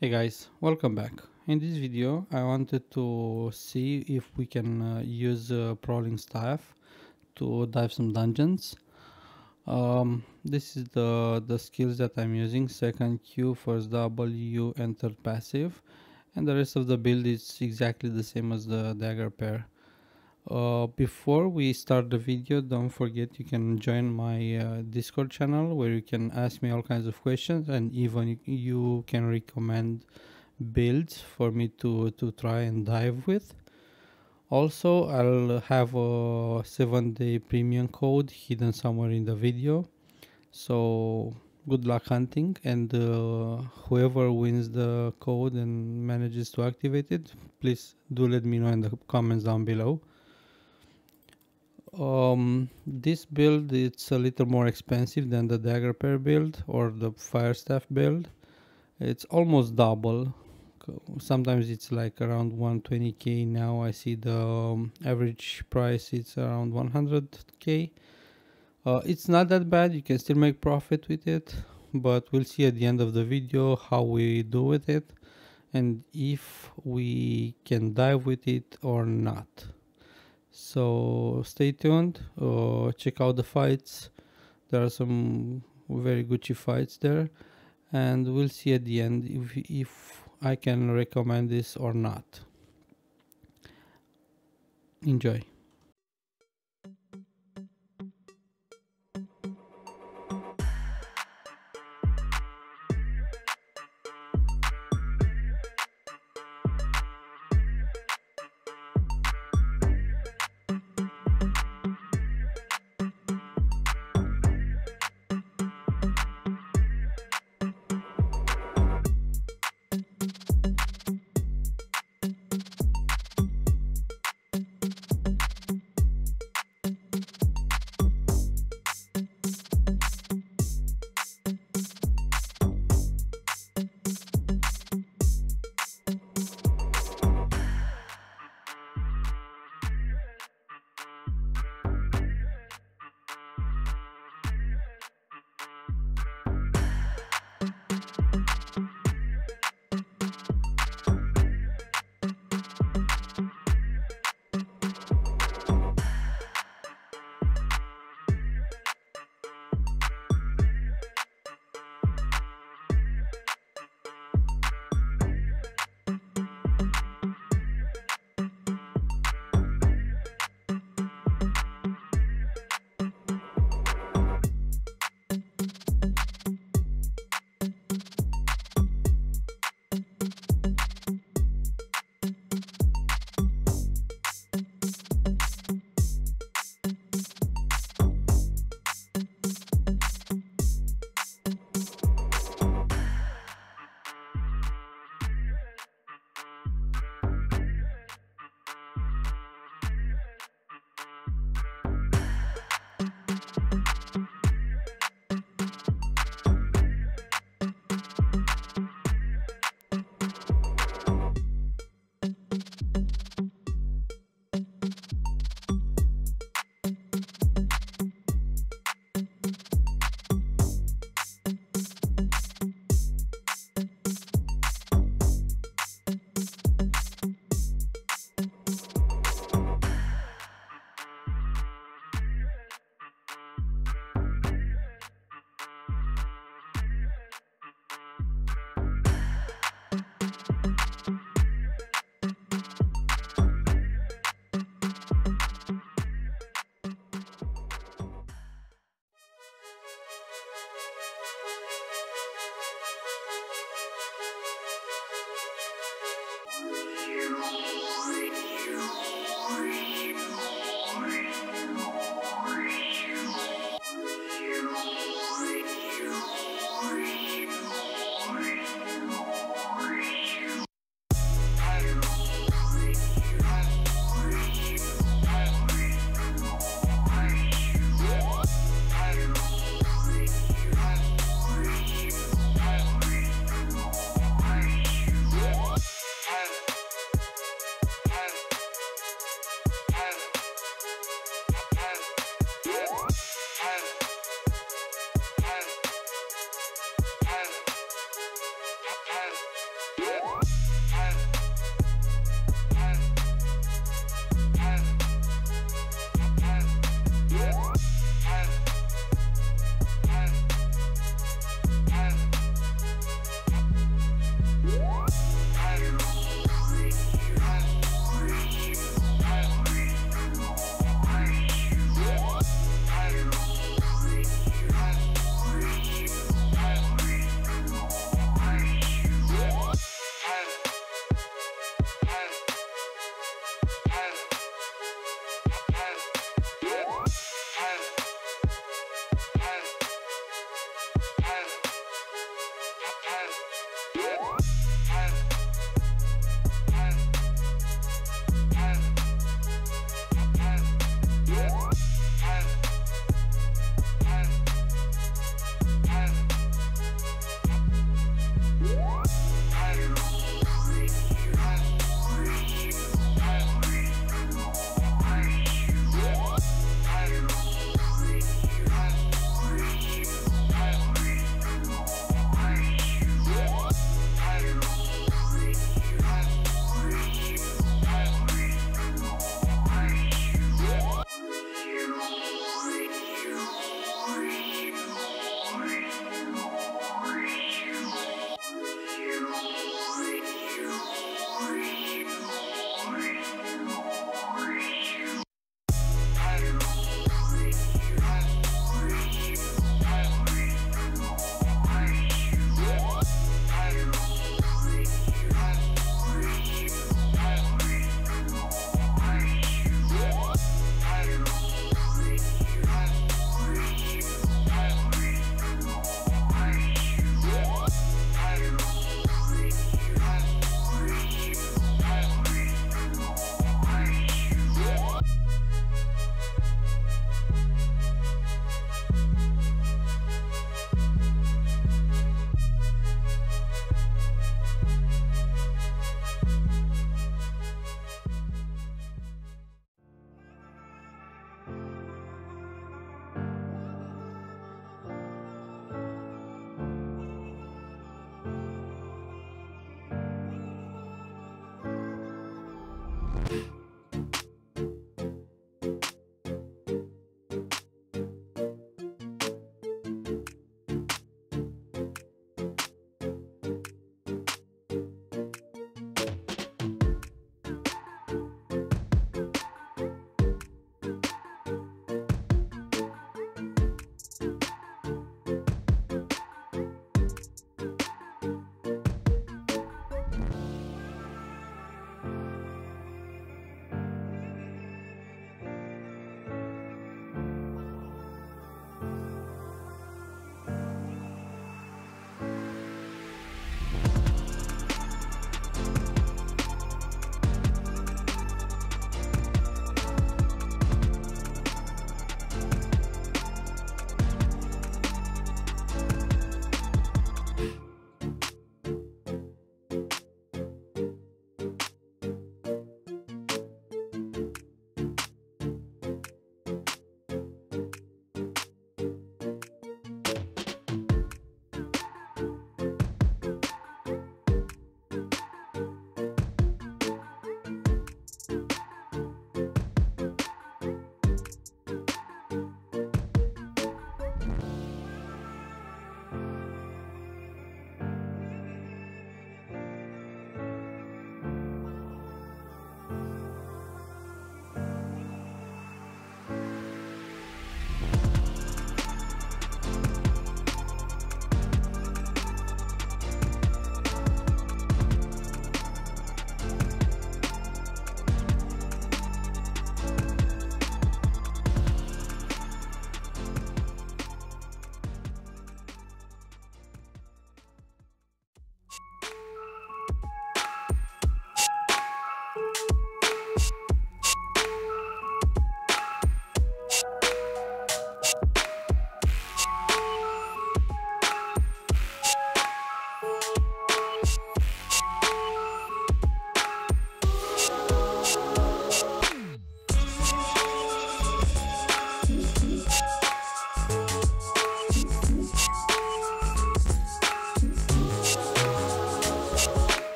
Hey guys, welcome back. In this video, I wanted to see if we can uh, use uh, Prowling Staff to dive some dungeons. Um, this is the, the skills that I'm using, second Q, first W, and third passive. And the rest of the build is exactly the same as the dagger pair. Uh, before we start the video, don't forget you can join my uh, Discord channel where you can ask me all kinds of questions and even you can recommend builds for me to, to try and dive with. Also, I'll have a 7 day premium code hidden somewhere in the video. So good luck hunting and uh, whoever wins the code and manages to activate it, please do let me know in the comments down below um, this build it's a little more expensive than the dagger pair build or the fire staff build. It's almost double. Sometimes it's like around 120k now i see the um, average price it's around 100k uh, it's not that bad. You can still make profit with it but we'll see at the end of the video how we do with it and if we can dive with it or not so stay tuned uh, check out the fights. There are some very Gucci fights there. And we'll see at the end if, if I can recommend this or not. Enjoy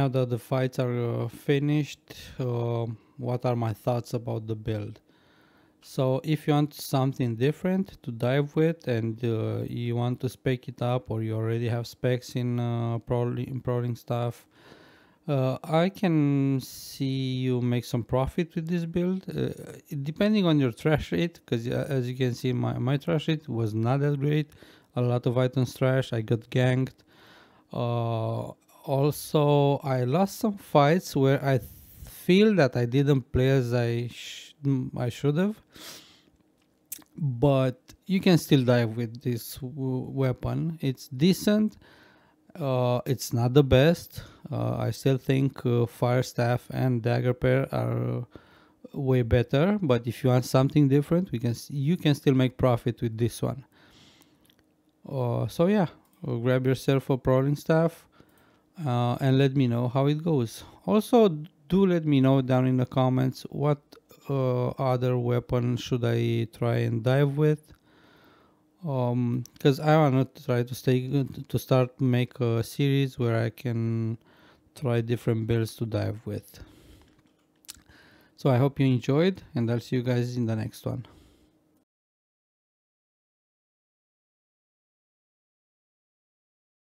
now that the fights are uh, finished uh, what are my thoughts about the build? So if you want something different to dive with and uh, you want to spec it up or you already have specs in uh, prowling, prowling staff uh, I can see you make some profit with this build. Uh, depending on your trash rate because as you can see my, my trash rate was not that great. A lot of items trash I got ganked. Uh, also I lost some fights where I feel that I didn't play as I sh I should have. But you can still dive with this weapon. It's decent. Uh, it's not the best. Uh, I still think uh, fire staff and dagger pair are way better. But if you want something different we can you can still make profit with this one. Uh, so yeah grab yourself a prowling staff uh, and let me know how it goes. Also, do let me know down in the comments what uh, other weapon should I try and dive with. Because um, I want to try to stay to start make a series where I can try different builds to dive with. So I hope you enjoyed, and I'll see you guys in the next one.